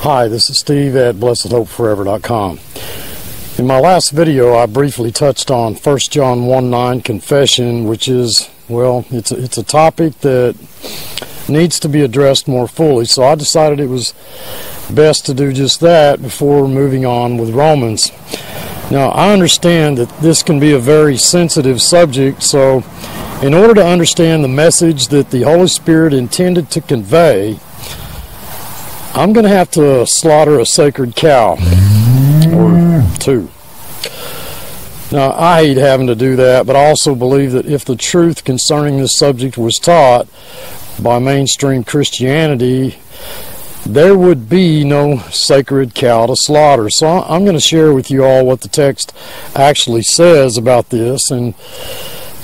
Hi, this is Steve at blessedhopeforever.com. In my last video, I briefly touched on 1 John 1 9 confession, which is, well, it's a, it's a topic that needs to be addressed more fully. So I decided it was best to do just that before moving on with Romans. Now, I understand that this can be a very sensitive subject, so in order to understand the message that the Holy Spirit intended to convey, I'm going to have to uh, slaughter a sacred cow mm-hmm. or two. Now, I hate having to do that, but I also believe that if the truth concerning this subject was taught by mainstream Christianity, there would be no sacred cow to slaughter. So I'm going to share with you all what the text actually says about this. And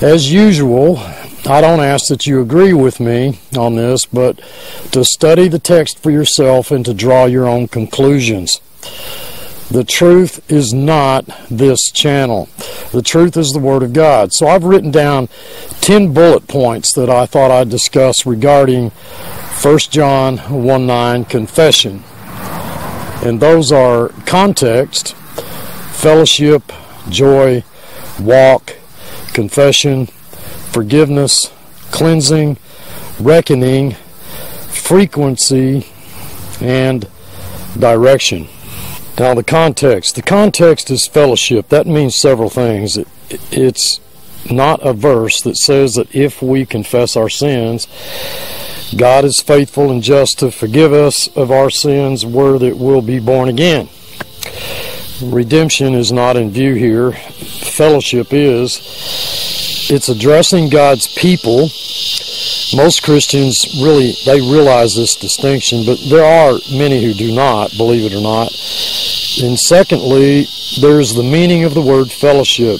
as usual, I don't ask that you agree with me on this, but to study the text for yourself and to draw your own conclusions. The truth is not this channel. The truth is the Word of God. So I've written down 10 bullet points that I thought I'd discuss regarding 1 John 1 9 confession. And those are context, fellowship, joy, walk, confession, forgiveness, cleansing, reckoning, frequency, and direction. Now, the context. The context is fellowship. That means several things. It, it's not a verse that says that if we confess our sins, God is faithful and just to forgive us of our sins where that we'll be born again. Redemption is not in view here. Fellowship is it's addressing God's people. Most Christians really they realize this distinction, but there are many who do not, believe it or not. And secondly, there's the meaning of the word fellowship,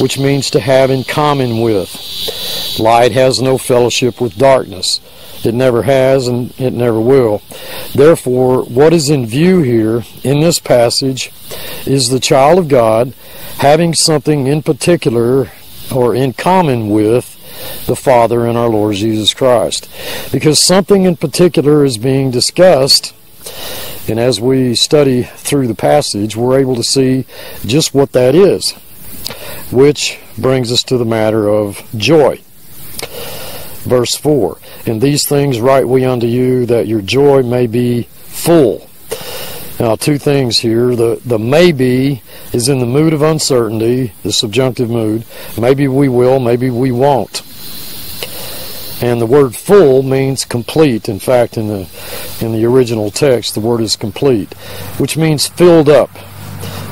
which means to have in common with. Light has no fellowship with darkness. It never has and it never will. Therefore, what is in view here in this passage is the child of God having something in particular or in common with the Father and our Lord Jesus Christ. Because something in particular is being discussed, and as we study through the passage, we're able to see just what that is. Which brings us to the matter of joy. Verse 4 And these things write we unto you, that your joy may be full. Now, two things here. The, the maybe is in the mood of uncertainty, the subjunctive mood. Maybe we will, maybe we won't. And the word full means complete. In fact, in the, in the original text, the word is complete, which means filled up.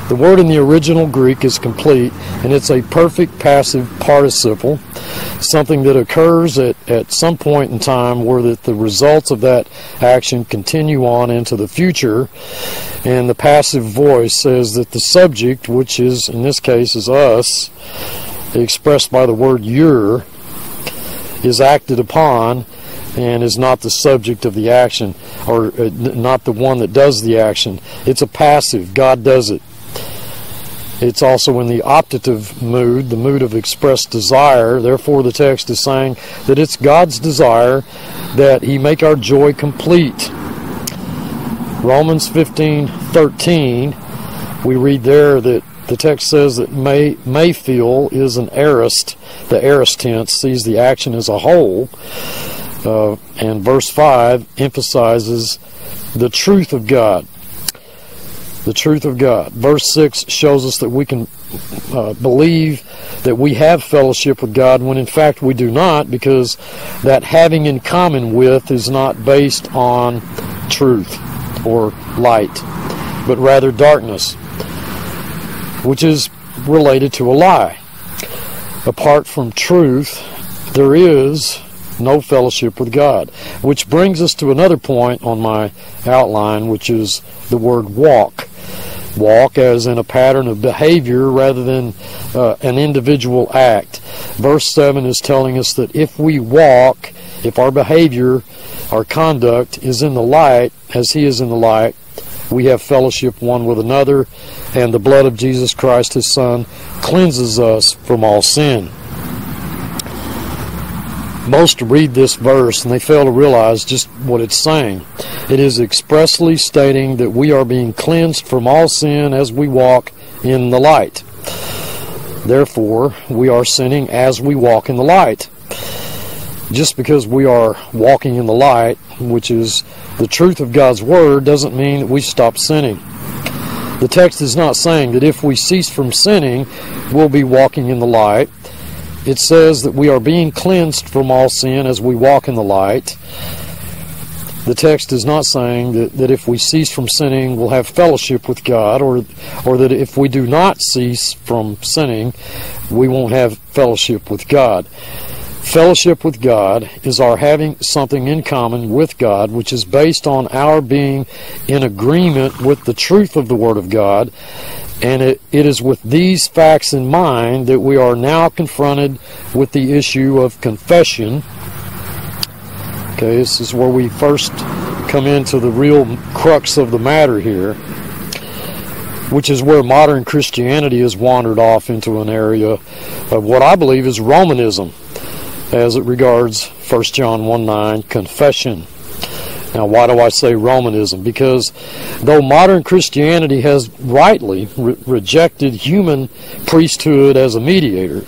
The word in the original Greek is complete, and it's a perfect passive participle, something that occurs at, at some point in time where the, the results of that action continue on into the future. And the passive voice says that the subject, which is in this case is us, expressed by the word your, is acted upon and is not the subject of the action or uh, not the one that does the action. It's a passive. God does it. It's also in the optative mood, the mood of expressed desire. Therefore, the text is saying that it's God's desire that He make our joy complete. Romans 15:13, we read there that the text says that may may feel is an aorist. The aorist tense sees the action as a whole, uh, and verse five emphasizes the truth of God the truth of God. Verse 6 shows us that we can uh, believe that we have fellowship with God when in fact we do not because that having in common with is not based on truth or light, but rather darkness, which is related to a lie. Apart from truth, there is no fellowship with God. Which brings us to another point on my outline, which is the word walk walk as in a pattern of behavior rather than uh, an individual act. Verse 7 is telling us that if we walk, if our behavior, our conduct is in the light, as He is in the light, we have fellowship one with another, and the blood of Jesus Christ, His Son, cleanses us from all sin. Most read this verse and they fail to realize just what it's saying. It is expressly stating that we are being cleansed from all sin as we walk in the light. Therefore, we are sinning as we walk in the light. Just because we are walking in the light, which is the truth of God's Word, doesn't mean that we stop sinning. The text is not saying that if we cease from sinning, we'll be walking in the light it says that we are being cleansed from all sin as we walk in the light. The text is not saying that, that if we cease from sinning, we'll have fellowship with God, or, or that if we do not cease from sinning, we won't have fellowship with God. Fellowship with God is our having something in common with God, which is based on our being in agreement with the truth of the Word of God and it, it is with these facts in mind that we are now confronted with the issue of confession. Okay, this is where we first come into the real crux of the matter here, which is where modern Christianity has wandered off into an area of what I believe is Romanism as it regards 1 John 1 9, confession. Now, why do I say Romanism? Because though modern Christianity has rightly re- rejected human priesthood as a mediator,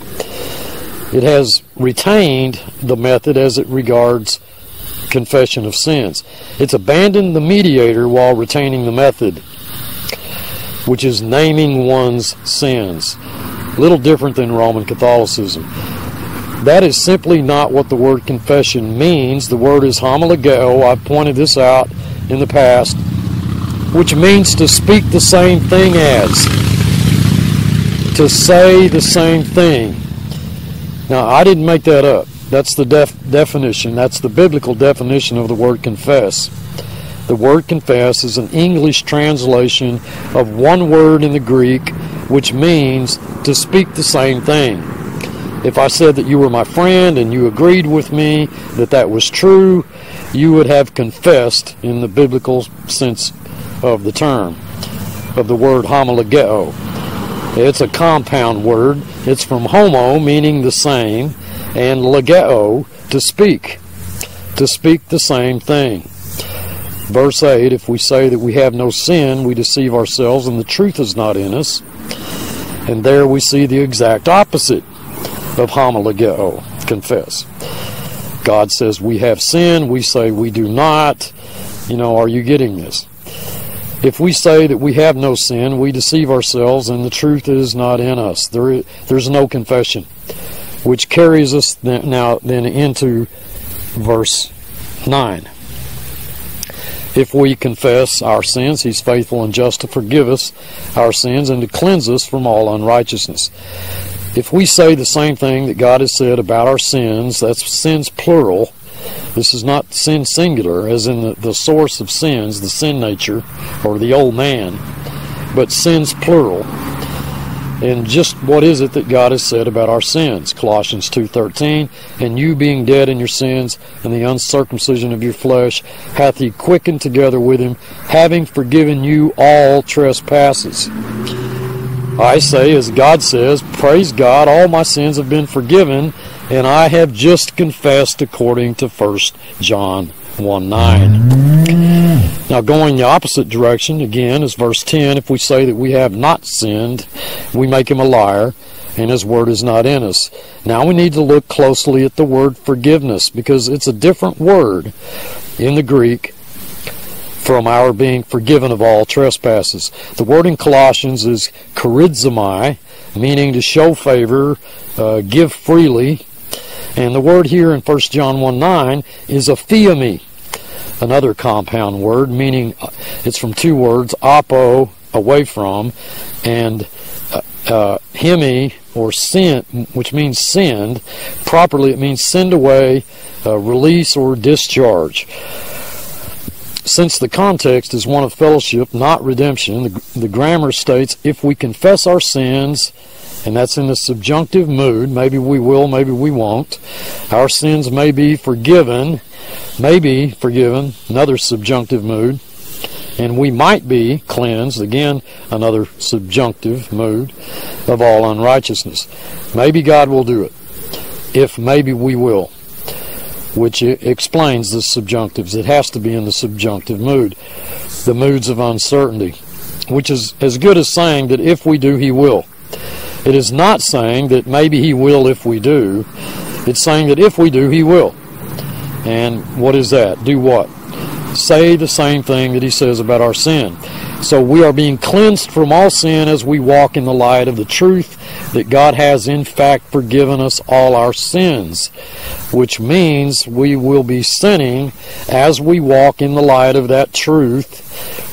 it has retained the method as it regards confession of sins. It's abandoned the mediator while retaining the method, which is naming one's sins. Little different than Roman Catholicism. That is simply not what the word confession means. The word is homologeo. I've pointed this out in the past, which means to speak the same thing as, to say the same thing. Now, I didn't make that up. That's the def- definition. That's the biblical definition of the word confess. The word confess is an English translation of one word in the Greek, which means to speak the same thing. If I said that you were my friend and you agreed with me that that was true, you would have confessed in the biblical sense of the term, of the word homologeo. It's a compound word. It's from homo, meaning the same, and legeo, to speak. To speak the same thing. Verse 8 If we say that we have no sin, we deceive ourselves, and the truth is not in us. And there we see the exact opposite of homologeo, oh, confess. God says we have sin, we say we do not. You know, are you getting this? If we say that we have no sin, we deceive ourselves and the truth is not in us. There is, there's no confession, which carries us then, now then into verse 9. If we confess our sins, He's faithful and just to forgive us our sins and to cleanse us from all unrighteousness. If we say the same thing that God has said about our sins, that's sins plural. This is not sin singular, as in the, the source of sins, the sin nature, or the old man, but sins plural. And just what is it that God has said about our sins? Colossians 2:13, and you being dead in your sins and the uncircumcision of your flesh hath he quickened together with him, having forgiven you all trespasses. I say, as God says, Praise God, all my sins have been forgiven, and I have just confessed according to 1 John 1 9. Now, going the opposite direction, again, is verse 10 if we say that we have not sinned, we make him a liar, and his word is not in us. Now we need to look closely at the word forgiveness because it's a different word in the Greek from our being forgiven of all trespasses. The word in Colossians is charizomai, meaning to show favor, uh, give freely. And the word here in 1 John 1 9 is aphiemi, another compound word, meaning uh, it's from two words, apo, away from, and uh, uh, hemi, or sin, which means send. Properly, it means send away, uh, release, or discharge since the context is one of fellowship, not redemption, the, the, grammar states if we confess our sins, and that's in the subjunctive mood, maybe we will, maybe we won't, our sins may be forgiven, may be forgiven, another subjunctive mood, and we might be cleansed, again, another subjunctive mood, of all unrighteousness. Maybe God will do it. If maybe we will. Which explains the subjunctives. It has to be in the subjunctive mood, the moods of uncertainty, which is as good as saying that if we do, he will. It is not saying that maybe he will if we do. It's saying that if we do, he will. And what is that? Do what? Say the same thing that he says about our sin. So we are being cleansed from all sin as we walk in the light of the truth that God has in fact forgiven us all our sins, which means we will be sinning as we walk in the light of that truth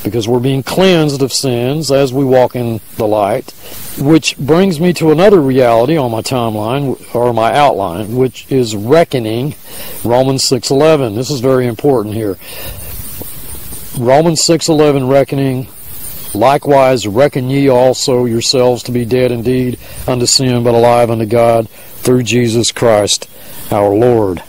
because we're being cleansed of sins as we walk in the light, which brings me to another reality on my timeline or my outline, which is reckoning Romans 6:11. This is very important here. Romans 6:11 reckoning Likewise, reckon ye also yourselves to be dead indeed unto sin, but alive unto God through Jesus Christ our Lord.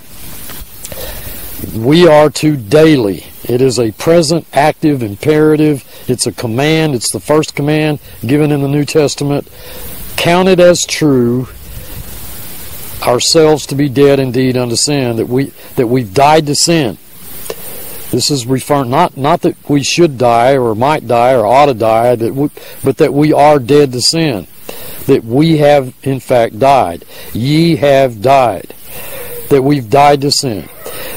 We are to daily. It is a present active imperative. It's a command. It's the first command given in the New Testament. Count it as true ourselves to be dead indeed unto sin, that we that we've died to sin. This is referring not not that we should die or might die or ought to die, that we, but that we are dead to sin, that we have in fact died. Ye have died, that we've died to sin.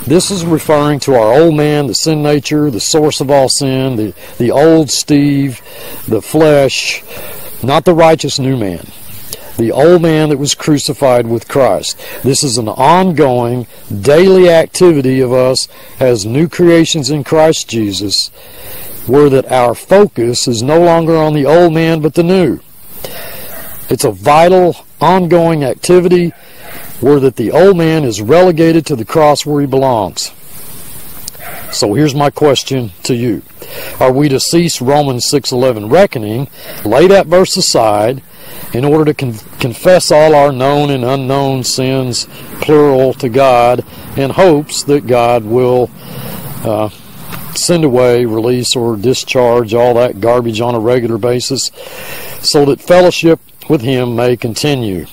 This is referring to our old man, the sin nature, the source of all sin, the the old Steve, the flesh, not the righteous new man the old man that was crucified with Christ. This is an ongoing, daily activity of us as new creations in Christ Jesus, where that our focus is no longer on the old man but the new. It's a vital, ongoing activity where that the old man is relegated to the cross where he belongs. So here's my question to you. Are we to cease Romans 6:11 reckoning, lay that verse aside, in order to con- confess all our known and unknown sins, plural, to God, in hopes that God will uh, send away, release, or discharge all that garbage on a regular basis so that fellowship with Him may continue.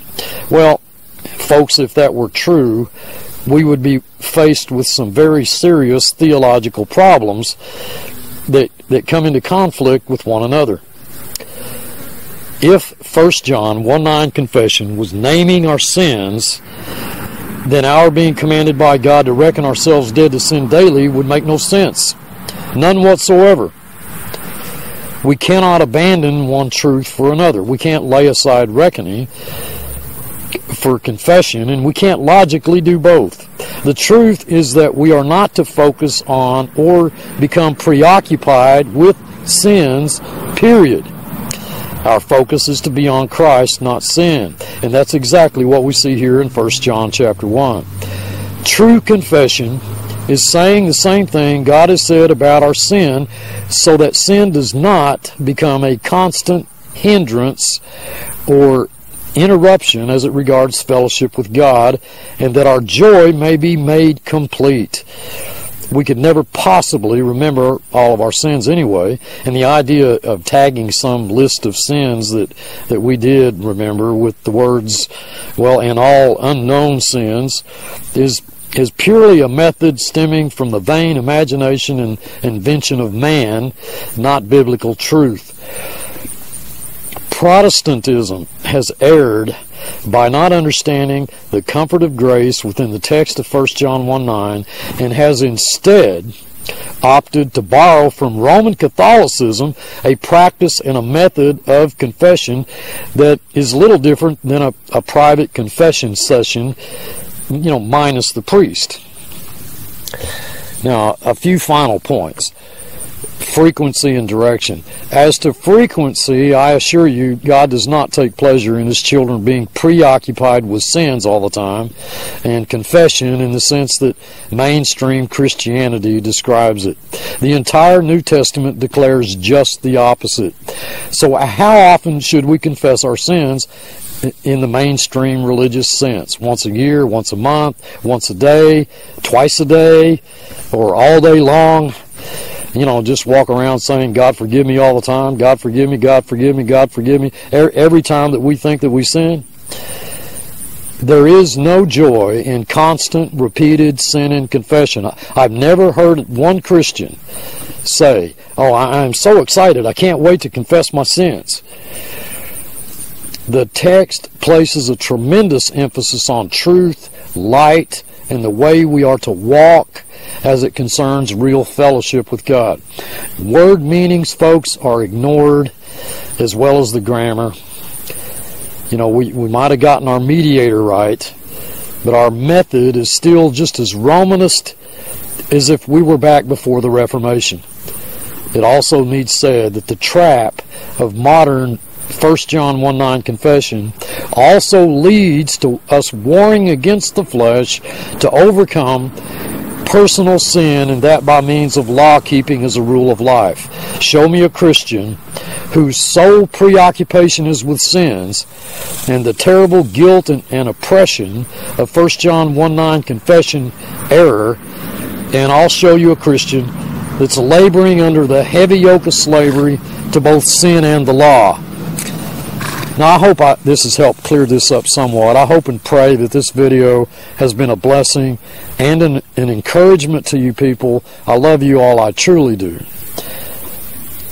Well, folks, if that were true, we would be faced with some very serious theological problems that, that come into conflict with one another if 1 John 1 9 confession was naming our sins, then our being commanded by God to reckon ourselves dead to sin daily would make no sense. None whatsoever. We cannot abandon one truth for another. We can't lay aside reckoning for confession, and we can't logically do both. The truth is that we are not to focus on or become preoccupied with sins, period. Our focus is to be on Christ, not sin. And that's exactly what we see here in 1 John chapter 1. True confession is saying the same thing God has said about our sin so that sin does not become a constant hindrance or interruption as it regards fellowship with God and that our joy may be made complete we could never possibly remember all of our sins anyway. And the idea of tagging some list of sins that, that we did remember with the words, well, and all unknown sins is is purely a method stemming from the vain imagination and invention of man, not biblical truth. Protestantism has erred by not understanding the comfort of grace within the text of 1 John 1 9 and has instead opted to borrow from Roman Catholicism a practice and a method of confession that is little different than a, a private confession session, you know, minus the priest. Now, a few final points frequency and direction. As to frequency, I assure you, God does not take pleasure in His children being preoccupied with sins all the time, and confession in the sense that mainstream Christianity describes it. The entire New Testament declares just the opposite. So, how often should we confess our sins? in the mainstream religious sense. Once a year, once a month, once a day, twice a day, or all day long you know, just walk around saying, God forgive me all the time, God forgive me, God forgive me, God forgive me, every time that we think that we sin. there is no joy in constant, repeated sin and confession. I've never heard one Christian say, Oh, I'm so excited, I can't wait to confess my sins. The text places a tremendous emphasis on truth, light, and the way we are to walk as it concerns real fellowship with God. Word meanings, folks, are ignored as well as the grammar. You know, we, we might have gotten our mediator right, but our method is still just as Romanist as if we were back before the Reformation. It also needs said that the trap of modern 1 John 1 9 confession also leads to us warring against the flesh to overcome personal sin, and that by means of law keeping as a rule of life. Show me a Christian whose sole preoccupation is with sins and the terrible guilt and, and oppression of 1 John 1 9 confession error, and I'll show you a Christian that's laboring under the heavy yoke of slavery to both sin and the law. Now, I hope I, this has helped clear this up somewhat. I hope and pray that this video has been a blessing and an, an encouragement to you people. I love you all, I truly do.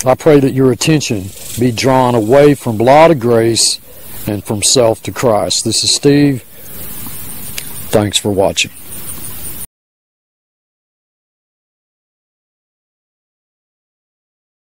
I pray that your attention be drawn away from law to grace and from self to Christ. This is Steve. Thanks for watching.